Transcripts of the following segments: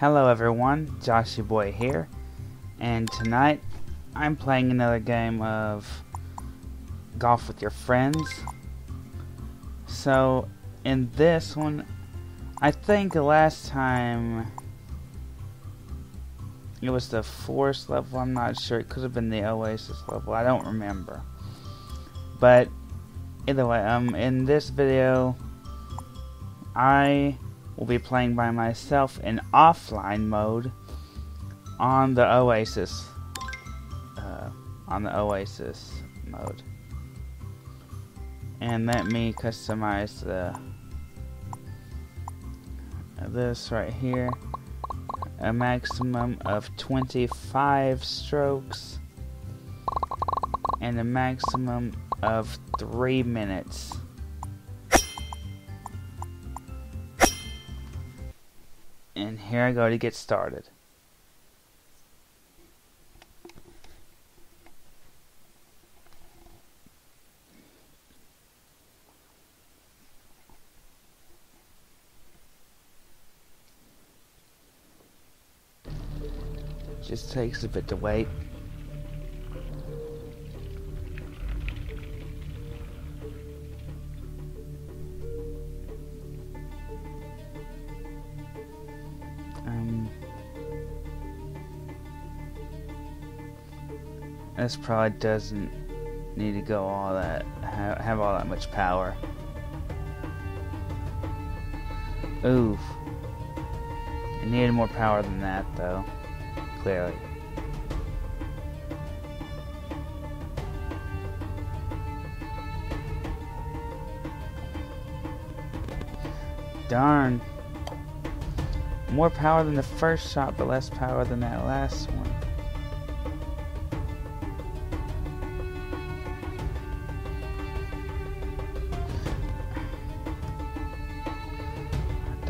Hello everyone, JoshiBOI here, and tonight I'm playing another game of Golf with Your Friends. So, in this one, I think the last time it was the forest level, I'm not sure, it could have been the Oasis level, I don't remember. But, either way, um, in this video, I will be playing by myself in offline mode on the Oasis. Uh, on the Oasis mode. And let me customize the this right here. A maximum of 25 strokes and a maximum of 3 minutes. Here I go to get started. Just takes a bit to wait. This probably doesn't need to go all that, have, all that much power. Oof. It needed more power than that, though. Clearly. Darn. More power than the first shot, but less power than that last one.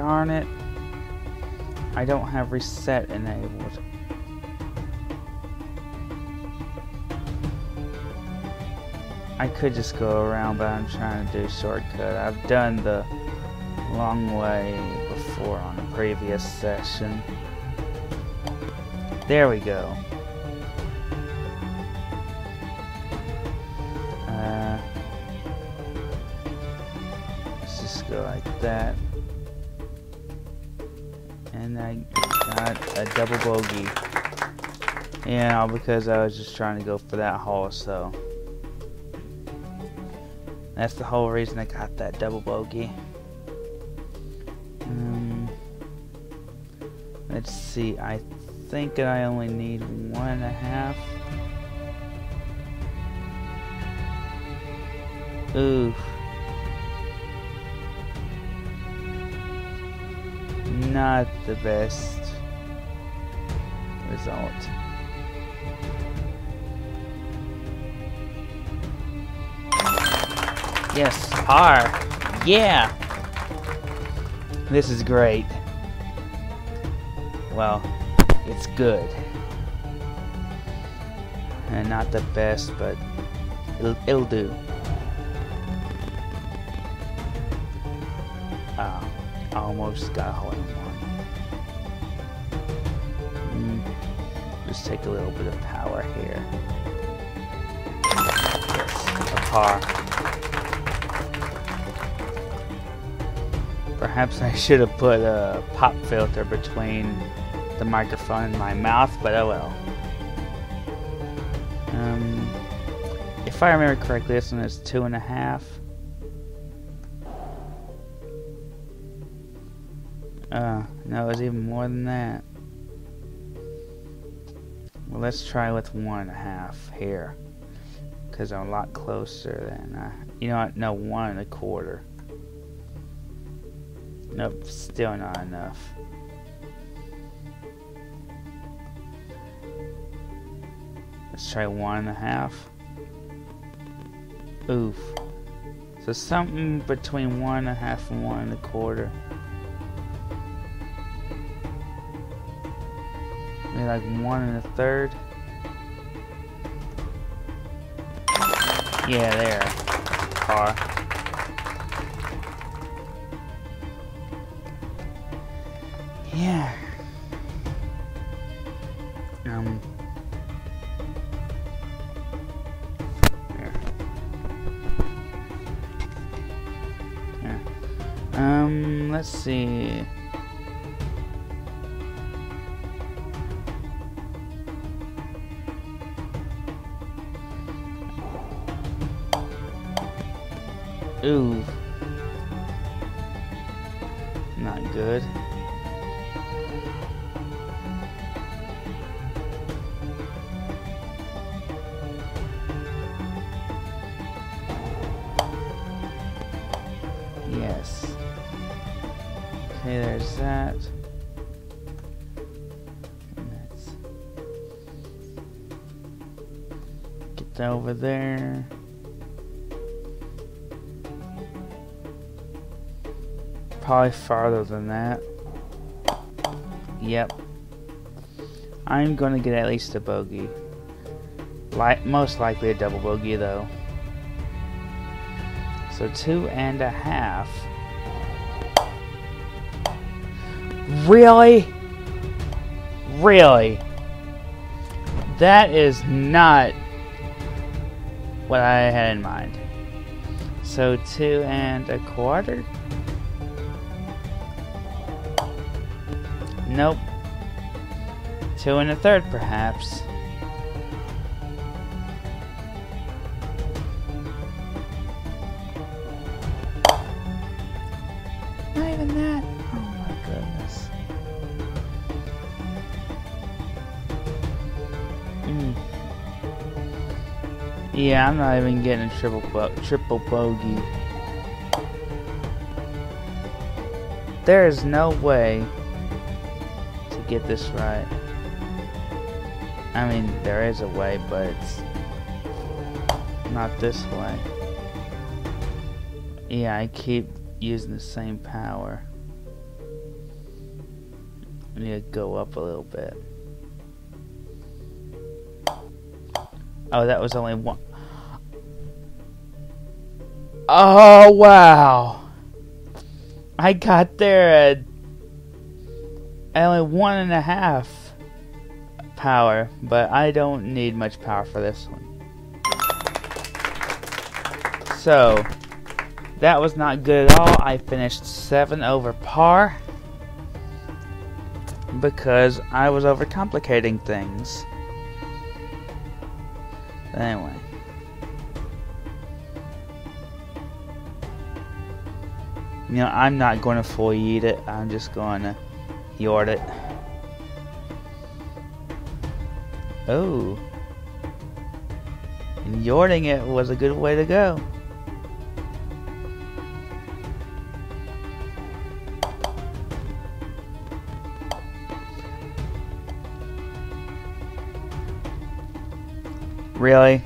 Darn it. I don't have reset enabled. I could just go around, but I'm trying to do shortcut. I've done the long way before on a previous session. There we go. Uh, let's just go like that and I got a double bogey. And all because I was just trying to go for that hole, so that's the whole reason I got that double bogey. Um, let's see, I think I only need one and a half. Oof. not the best result. Yes, par. Yeah! This is great. Well, it's good. And not the best, but it'll, it'll do. Ah, almost got a hole just take a little bit of power here. A par. Perhaps I should have put a pop filter between the microphone and my mouth, but oh well. Um, if I remember correctly, this one is two and a half. Uh, no, it was even more than that. Well, let's try with one and a half here. Because I'm a lot closer than, uh, you know what, no, one and a quarter. Nope, still not enough. Let's try one and a half. Oof. So something between one and a half and one and a quarter. Like one and a third. Yeah, there. Car. Yeah. Um. Um, let's see. Ooh. Not good. Yes. Okay, there's that. Let's get that over there. Probably farther than that. Yep. I'm gonna get at least a bogey. Like most likely a double bogey though. So two and a half. Really? Really? That is not what I had in mind. So two and a quarter? Nope. Two and a third, perhaps. Not even that. Oh my goodness. Mm. Yeah, I'm not even getting a triple bo triple bogey. There is no way get this right. I mean, there is a way, but not this way. Yeah, I keep using the same power. I need to go up a little bit. Oh, that was only one. Oh, wow. I got there at only one and a half power, but I don't need much power for this one. So, that was not good at all. I finished 7 over par because I was overcomplicating things. Anyway. You know, I'm not going to full eat it. I'm just going to yard it. Oh. And yarding it was a good way to go. Really?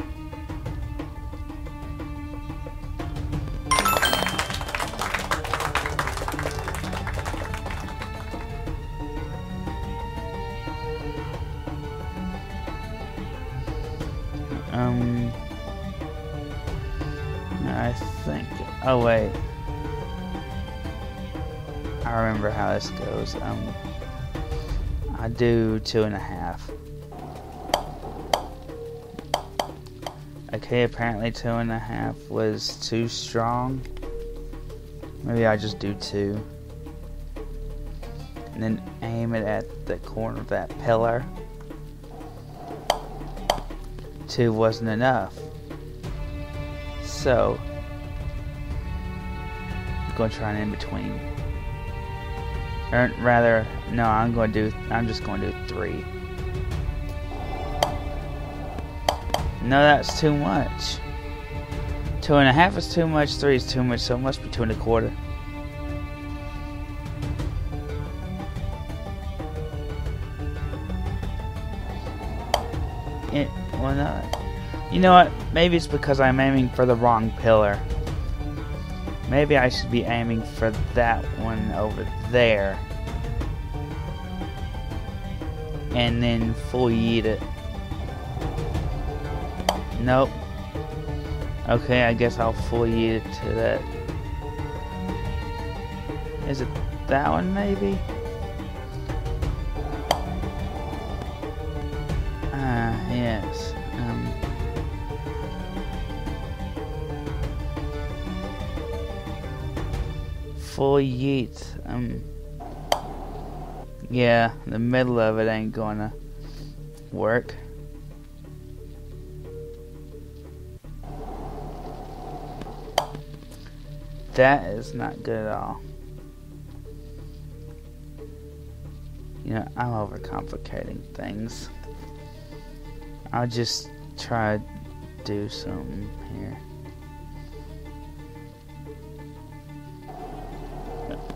Oh wait, I remember how this goes. Um, I do two and a half. Okay, apparently two and a half was too strong. Maybe I just do two. And then aim it at the corner of that pillar. Two wasn't enough. So, An in between. Or rather, no, I'm going to do, I'm just going to do three. No, that's too much. Two and a half is too much, three is too much, so it must be two and a quarter. It, well, no. You know what? Maybe it's because I'm aiming for the wrong pillar. Maybe I should be aiming for that one over there. And then full eat it. Nope. Okay, I guess I'll full eat it to that. Is it that one, maybe? Full yeet. Um, yeah, the middle of it ain't gonna work. That is not good at all. You know, I'm overcomplicating things. I'll just try to do something here.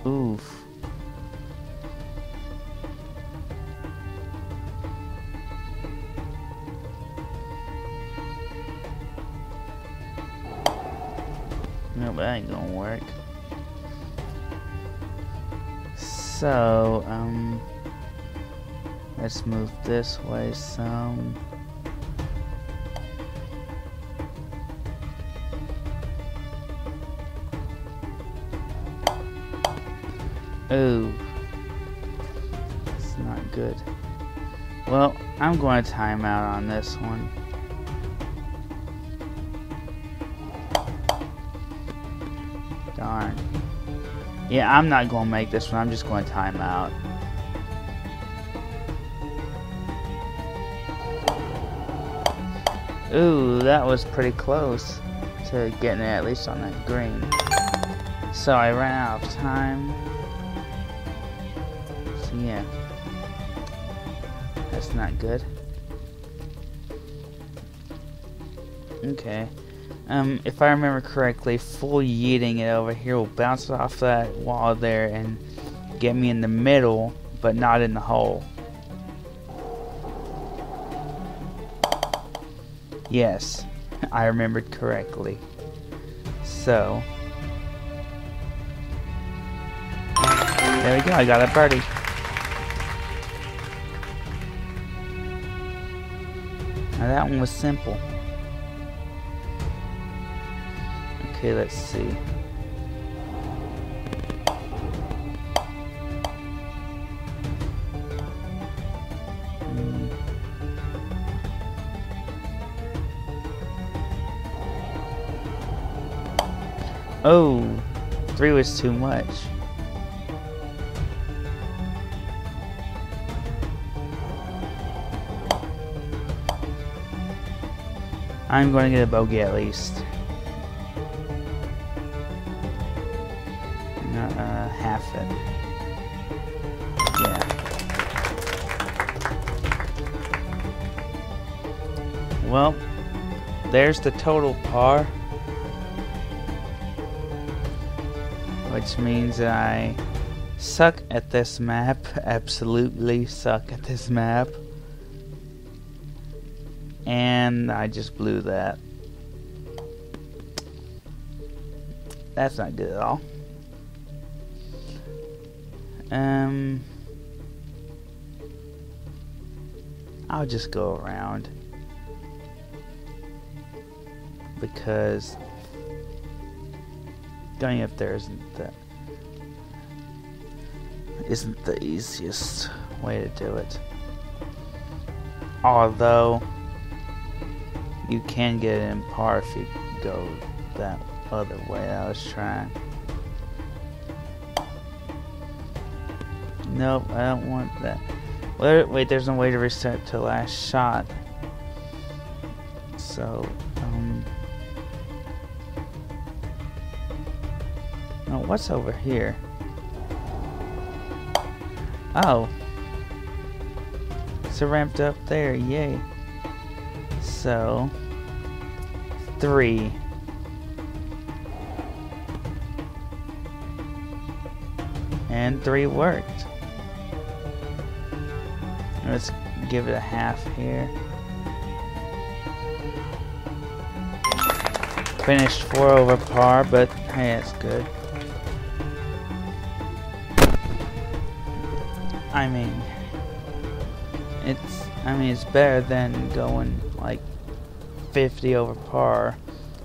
Oof. No, that ain't gonna work. So, um, let's move this way some. Ooh. It's not good. Well, I'm going to time out on this one. Darn. Yeah, I'm not going to make this one. I'm just going to time out. Ooh, that was pretty close to getting it at least on that green. So I ran out of time. Yeah. That's not good. Okay. Um, if I remember correctly, full yeeting it over here will bounce off that wall there and get me in the middle, but not in the hole. Yes, I remembered correctly. So, there we go, I got a birdie. Now that one was simple. Okay, let's see. Hmm. Oh, three was too much. I'm going to get a bogey at least. Not uh, half it. Yeah. Well, there's the total par. Which means I suck at this map. Absolutely suck at this map. And I just blew that. That's not good at all. Um, I'll just go around because going up there isn't the isn't the easiest way to do it. Although you can get it in par if you go that other way I was trying. Nope, I don't want that. Wait, wait, there's no way to reset to last shot. So, um... What's over here? Oh. It's ramped up there, yay. So... Three. And three worked. Let's give it a half here. Finished four over par, but hey, it's good. I mean, it's I mean it's better than going like 50 over par.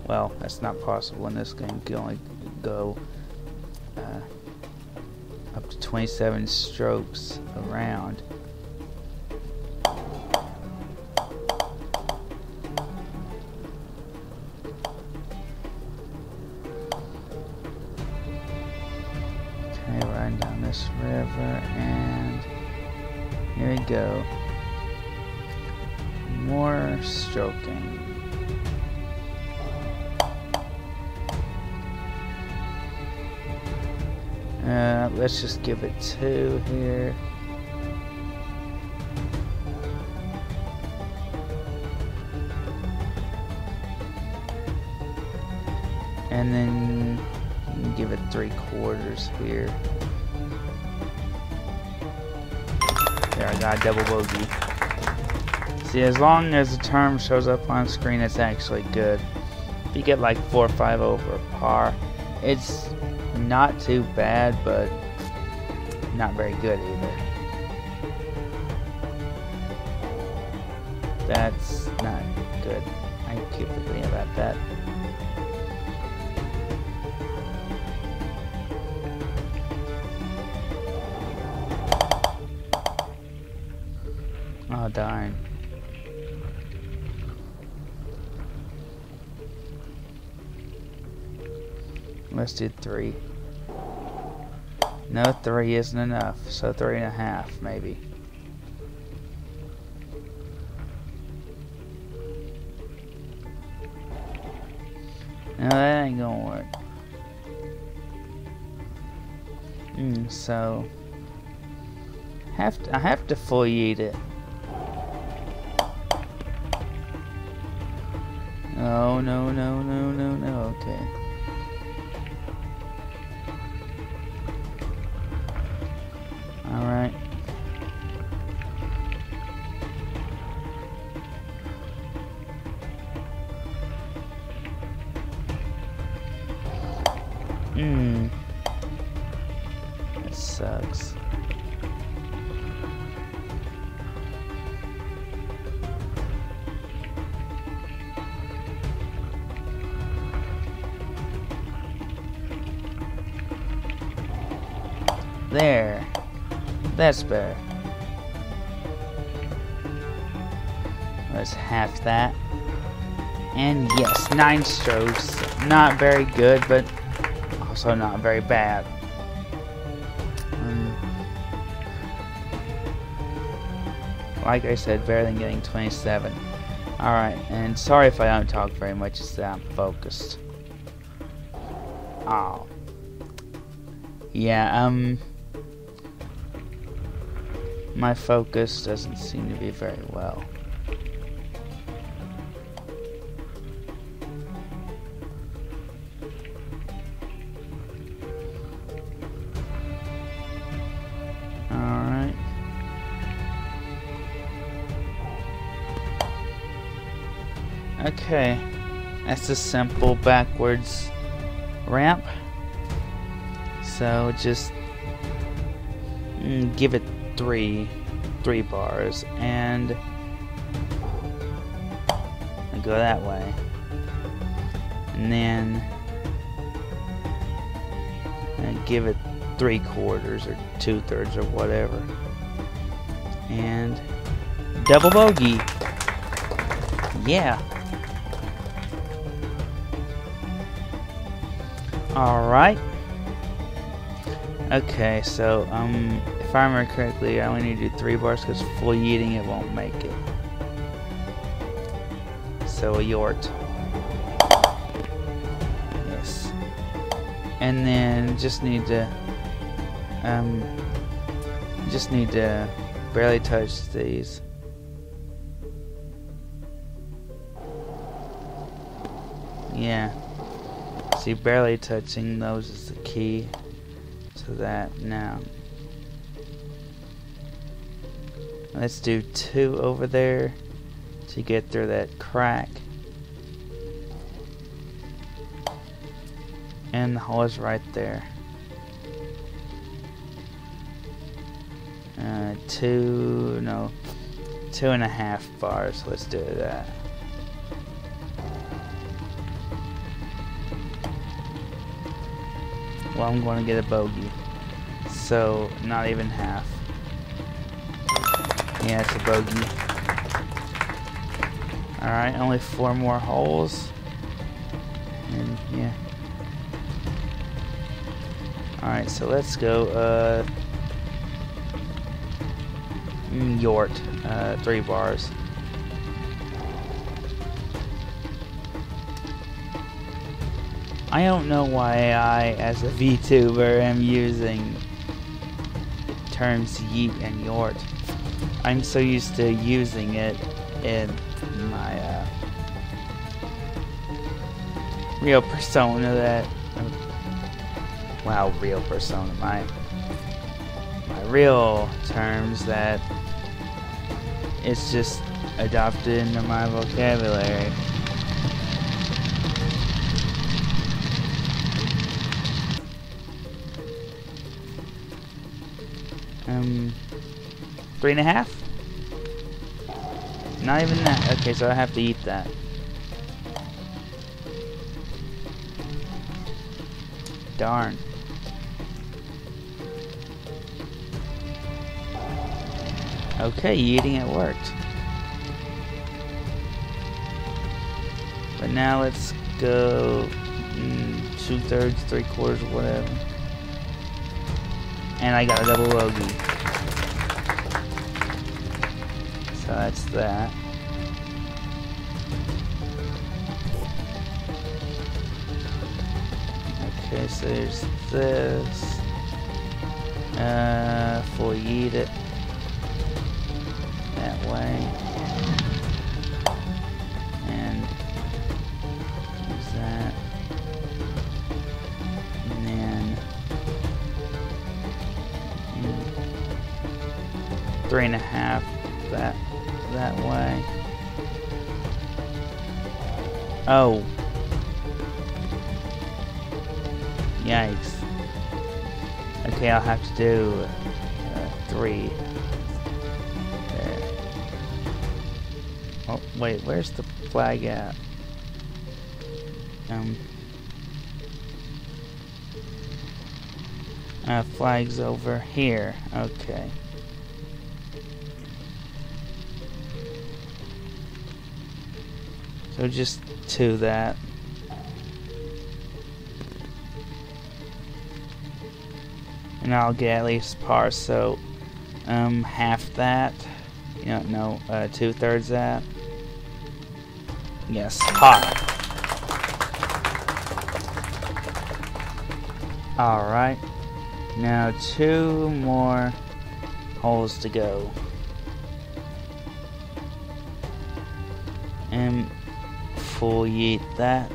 Well, that's not possible in this game. You can only go uh, up to 27 strokes around. Stroking. Uh, let's just give it two here. And then give it three quarters here. There, I got a double bogey. See, as long as the term shows up on screen, it's actually good. If you get like 4 or 5 over par, it's not too bad, but not very good either. That's not good. I keep forgetting about that. Oh darn. Let's do three. No, three isn't enough, so three and a half, maybe. No, that ain't gonna work. Hmm, so have to, I have to fully eat it. Oh no no no no no okay. Hmm. That sucks. There. That's better. Let's half that. And yes, nine strokes. Not very good, but also not very bad. Um, like I said, better than getting 27. Alright, and sorry if I don't talk very much, it's that I'm focused. Oh. Yeah, um my focus doesn't seem to be very well. Okay. That's a simple backwards ramp. So just mm, give it three three bars and go that way and then I give it three quarters or two thirds or whatever and double bogey yeah alright okay so um if I remember correctly, I only need to do three bars because full yeeting it won't make it. So a yort. Yes. And then just need to um just need to barely touch these. Yeah. See barely touching those is the key to that now. Let's do two over there to get through that crack. And the hole is right there. Uh, two, no, two and a half bars. Let's do that. Well, I'm going to get a bogey. So, not even half. Yeah, it's a bogey. Alright, only four more holes. And, yeah. Alright, so let's go, uh... Mm, yort. Uh, three bars. I don't know why I, as a VTuber, am using terms yeet and yort. I'm so used to using it in my uh, real persona that wow real persona my my real terms that it's just adopted into my vocabulary. Um, three and a half? Not even that. Okay, so I have to eat that. Darn. Okay, eating it worked. But now let's go mm, two thirds, three quarters, whatever. And I got a double bogey. So that's that. Okay, so there's this. Uh, for eat it that way. Three and a half that that way. Oh. Yikes. Okay, I'll have to do uh, three. There. Oh, wait, where's the flag at? Um. Uh, flag's over here. Okay. So just to that. And I'll get at least par, so um, half that. You know, no, uh, two thirds that. Yes, par. Alright. Now two more holes to go. And yeet that.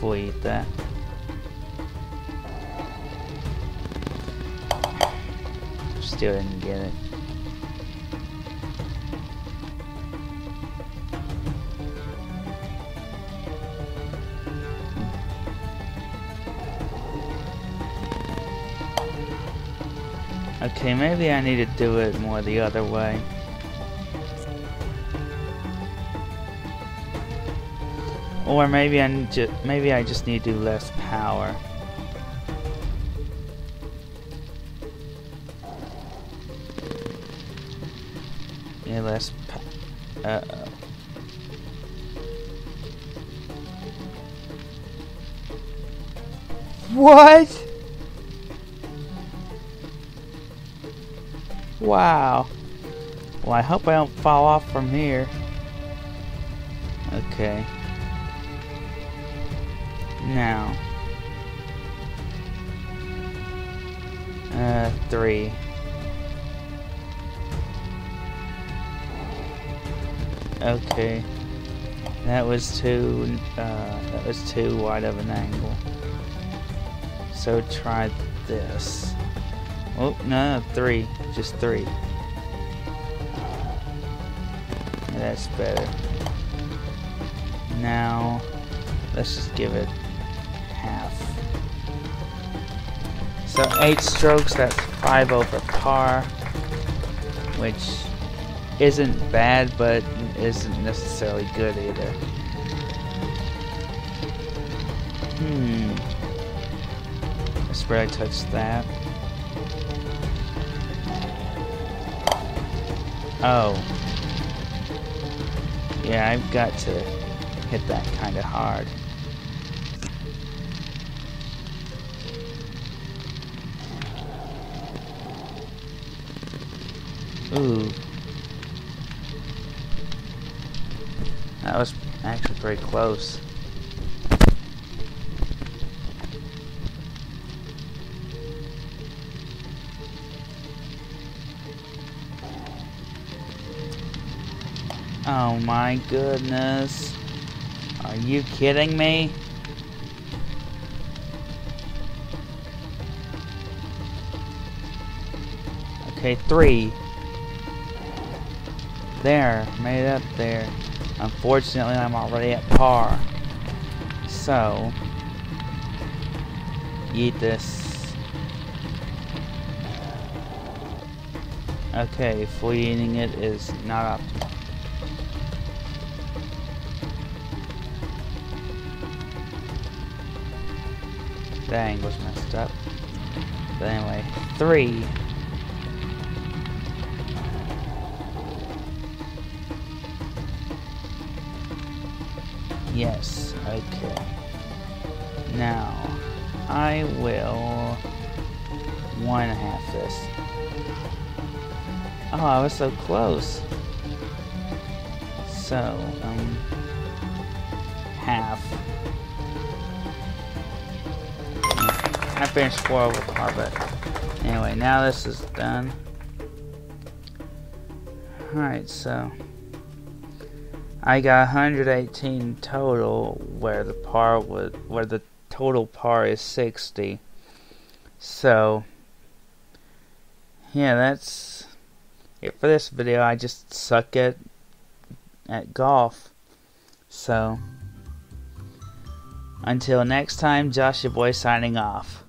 Yeet that. Still didn't get it. Okay, maybe I need to do it more the other way. Or maybe I need to, maybe I just need to do less power. Yeah, less. Uh oh. What? Wow. Well, I hope I don't fall off from here. Okay. Now. Uh, three. Okay. That was too, uh, that was too wide of an angle. So try this. Oh, no, three. Just three. That's better. Now, let's just give it half. So eight strokes, that's five over par, which isn't bad, but isn't necessarily good either. Hmm. I swear I touched that. Oh. Yeah, I've got to hit that kind of hard. Ooh. That was actually pretty close. Oh my goodness. Are you kidding me? Okay, three. There, made up there. Unfortunately, I'm already at par. So, eat this. Okay, fully eating it is not optimal. Dang, was messed up. But anyway, three. Yes, okay. Now, I will one half this. Oh, I was so close. So, um, half. I finished four over par, but anyway, now this is done. Alright, so I got 118 total where the par was where the total par is 60. So yeah, that's it for this video. I just suck at at golf. So until next time, Josh your boy signing off.